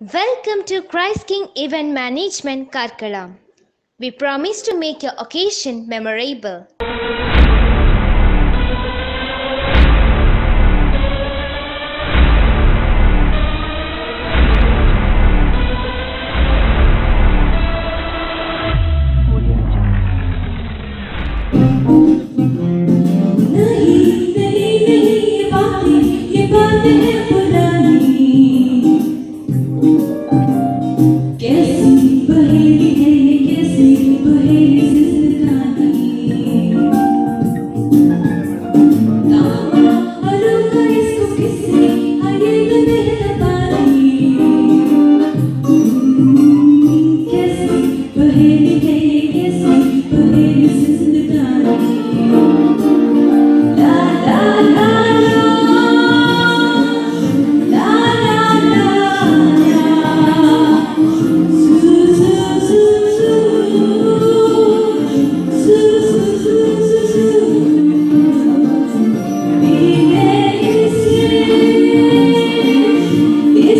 Welcome to Christ King Event Management Karkala. We promise to make your occasion memorable.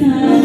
time.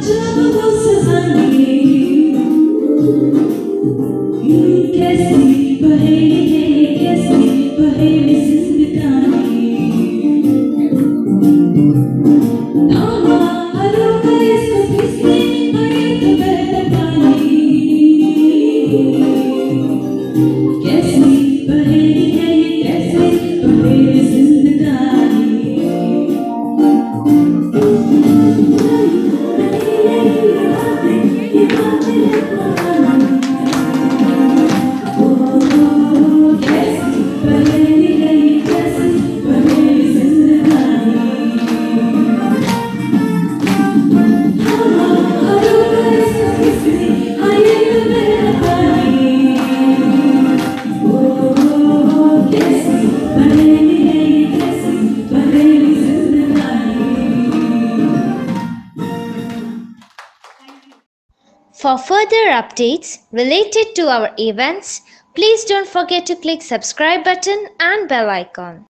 the For further updates related to our events, please don't forget to click subscribe button and bell icon.